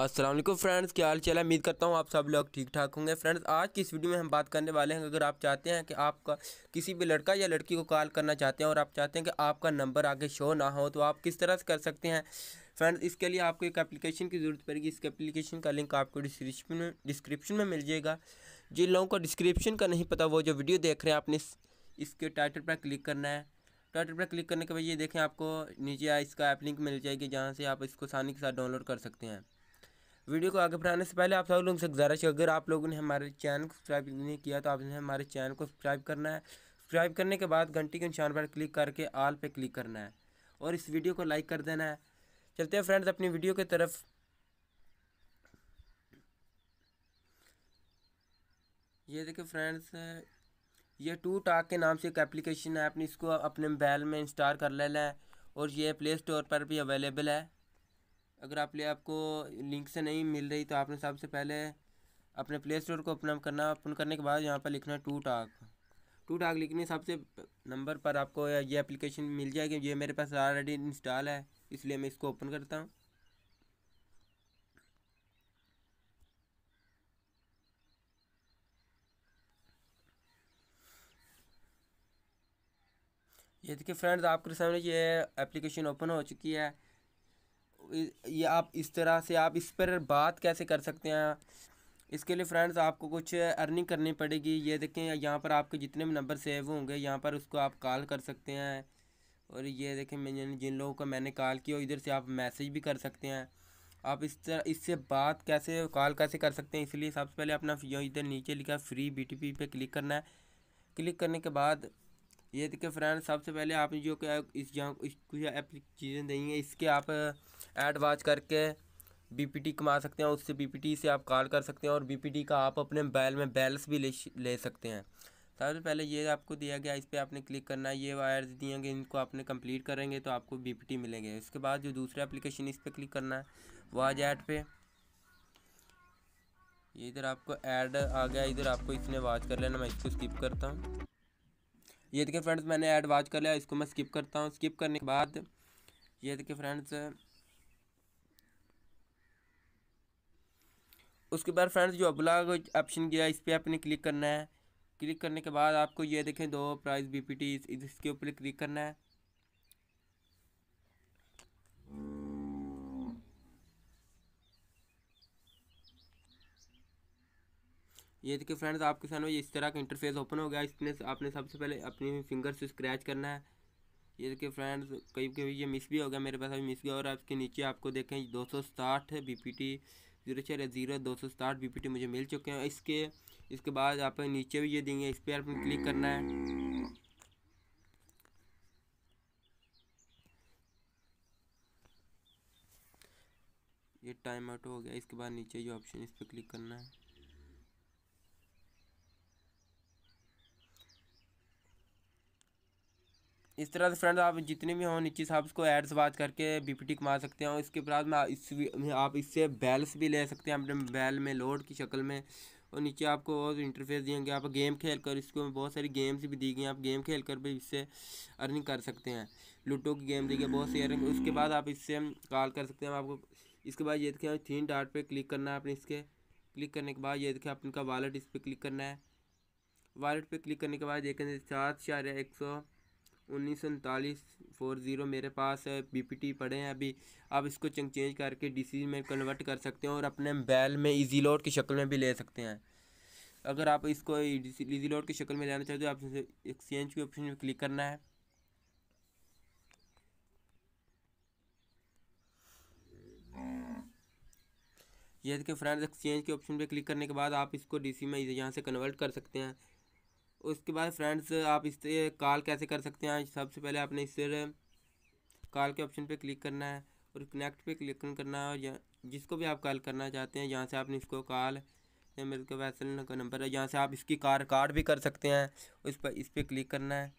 Aslam friends, क्या हाल चाल है? उम्मीद करता हूँ आप सब लोग ठीक ठाक होंगे। फ्रेंड्स, आज की इस वीडियो में हम बात करने वाले हैं अगर आप चाहते हैं कि आपका किसी भी लड़का या लड़की को कॉल करना चाहते हैं और आप चाहते हैं कि आपका नंबर आगे शो ना हो तो आप किस तरह से कर सकते हैं? फ्रेंड्स, इसके लिए आपको एक एप्लीकेशन की ज़रूरत पड़ेगी। इस एप्लीकेशन का लिंक आपको डिस्क्रिप्शन में डिस्क्रिप्शन में मिल जाएगा। जिन लोगों को डिस्क्रिप्शन का नहीं पता, वो जो वीडियो देख रहे हैं, आपने इसके टाइटल पर क्लिक करना है। टाइटल पर क्लिक करने के बाद ये देखें, आपको नीचे इसका ऐप लिंक मिल जाएगी, जहाँ से आप इसको आसानी के साथ डाउनलोड कर सकते हैं। वीडियो को आगे बढ़ाने से पहले आप सब लोगों से गुजारिश है, अगर आप लोगों ने हमारे चैनल को सब्सक्राइब नहीं किया तो आपने हमारे चैनल को सब्सक्राइब करना है। सब्सक्राइब करने के बाद घंटी के निशान पर क्लिक करके आल पर क्लिक करना है और इस वीडियो को लाइक कर देना है। चलते हैं फ्रेंड्स अपनी वीडियो की तरफ़। ये देखिए फ्रेंड्स, ये टू टाक के नाम से एक एप्लीकेशन है, आपने इसको अपने मोबाइल में इंस्टॉल कर लेना है और ये प्ले स्टोर पर भी अवेलेबल है। अगर आप ले आपको लिंक से नहीं मिल रही तो आपने सबसे पहले अपने प्ले स्टोर को ओपन करना ओपन करने के बाद यहाँ पर लिखना टू टाक टू टाक लिखने सबसे नंबर पर आपको ये एप्लीकेशन मिल जाएगी। ये मेरे पास ऑलरेडी इंस्टॉल है, इसलिए मैं इसको ओपन करता हूँ। ये देखिए फ्रेंड्स आपके सामने ये एप्लीकेशन ओपन हो चुकी है। ये आप इस तरह से आप इस पर बात कैसे कर सकते हैं? इसके लिए फ्रेंड्स आपको कुछ अर्निंग करनी पड़ेगी। ये देखें, यहाँ पर आपके जितने भी नंबर सेव होंगे, यहाँ पर उसको आप कॉल कर सकते हैं। और ये देखें मैं जिन लोगों का मैंने कॉल किया, इधर से आप मैसेज भी कर सकते हैं। आप इस तरह, इससे बात कैसे कॉल कैसे कर सकते हैं? इसलिए सबसे पहले अपना इधर नीचे लिखा फ्री बी टी पी पे क्लिक करना है। क्लिक करने के बाद, ये देखिए फ्रेंड्स सबसे पहले आप जो क्या, इस इस कुछ चीज़ें देंगे, इसके आप ऐड वाच करके बीपीटी कमा सकते हैं, उससे बीपीटी से आप कॉल कर सकते हैं और बीपीटी का आप अपने मोबाइल में बैलेंस भी ले ले सकते हैं। सबसे पहले ये आपको दिया गया, इस पर आपने क्लिक करना है, ये वायर्स दिए गए, इनको आपने कंप्लीट करेंगे तो आपको बीपीटी मिलेंगे। इसके बाद जो दूसरा एप्लीकेशन इस पर क्लिक करना है वाज ऐड पे। ये इधर आपको ऐड आ गया, इधर आपको इसने वाच कर लेना, मैं इसको स्किप करता हूँ। ये देखिए फ्रेंड्स, मैंने ऐड वाच कर लिया, इसको मैं स्किप करता हूँ। स्किप करने के बाद, ये देखिए फ्रेंड्स उसके बाद फ्रेंड्स जो अगला ऑप्शन गया, इस पर आपने क्लिक करना है। क्लिक करने के बाद आपको ये देखें, दो प्राइस बीपीटी इसके ऊपर क्लिक करना है। ये देखिए फ्रेंड्स, आपके सामने इस तरह का इंटरफेस ओपन हो गया। इसमें आपने सबसे पहले अपनी फिंगर से स्क्रैच करना है। ये देखिए फ्रेंड्स कई कभी ये मिस भी हो गया मेरे पास, अभी मिस गया और आपके नीचे आपको देखें, दो सौ साठ बी पी टी ज़ीरो चार ज़ीरो दो सौ साठ बी पी टी मुझे मिल चुके हैं। इसके इसके बाद आप नीचे भी ये देंगे, इस पर आपने क्लिक करना है। ये टाइम आउट हो गया, इसके बाद नीचे जो ऑप्शन इस पर क्लिक करना है। इस तरह से फ्रेंड्स आप जितने भी हों, नीचे साहब इसको एड्स बात करके बीपीटी कमा सकते हो इसके बाद में इस आप इससे बैल्स भी ले सकते हैं अपने बैल में लोड की शक्ल में। और नीचे आपको और इंटरफेस देंगे आप गेम खेल कर इसको बहुत सारी गेम्स भी दी गई आप गेम खेल कर भी इससे अर्निंग कर सकते हैं। लूडो की गेम दी गई, बहुत सी अर्निंग उसके बाद आप इससे कॉल कर सकते हैं आपको, इसके बाद ये देखें थीन डाट पर क्लिक करना है अपने इसके। क्लिक करने के बाद ये देखें अपने का वॉलेट इस पर क्लिक करना है। वॉलेट पर क्लिक करने के बाद देखें सात चार एक सौ उन्नीस सौ उनतालीस, फोर ज़ीरो मेरे पास है बीपीटी पड़े हैं अभी। आप इसको चंग चेंज करके डीसी में कन्वर्ट कर सकते हैं और अपने बैल में इजी लोड की शक्ल में भी ले सकते हैं। अगर आप इसको इजी लोड की शक्ल में लेना चाहते हो, आप एक्सचेंज के ऑप्शन में क्लिक करना है। ये देखिए फ्रेंड्स एक्सचेंज के ऑप्शन पे क्लिक करने के बाद आप इसको डीसी में यहाँ से कन्वर्ट कर सकते हैं। उसके बाद फ्रेंड्स आप इससे कॉल कैसे कर सकते हैं? सबसे पहले आपने इससे कॉल के ऑप्शन पे क्लिक करना है और कनेक्ट पे क्लिक करना है और जिसको भी आप कॉल करना चाहते हैं, यहाँ से आपने इसको कॉल मेरे को वैसे नंबर है, यहाँ से आप इसकी कार कार्ड भी कर सकते हैं। उस पर, इस पर क्लिक करना है।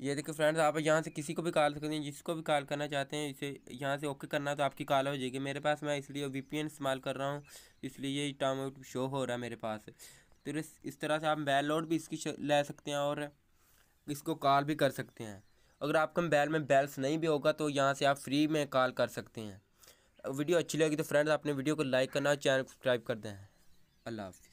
ये देखिए फ्रेंड्स आप यहाँ से किसी को भी कॉल सकते हैं जिसको भी कॉल करना चाहते हैं, इसे यहाँ से ओके करना तो आपकी कॉल हो जाएगी। मेरे पास मैं इसलिए वीपीएन इस्तेमाल कर रहा हूँ, इसलिए ये टाइम शो हो रहा है मेरे पास। तो इस तरह से आप बैल लोड भी इसकी ले सकते हैं और इसको कॉल भी कर सकते हैं। अगर आपका मोबाइल में बैलेंस नहीं भी होगा तो यहाँ से आप फ्री में कॉल कर सकते हैं। वीडियो अच्छी लगी तो फ्रेंड्स अपने वीडियो को लाइक करना चैनल को सब्सक्राइब कर दें। अल्लाह हाफि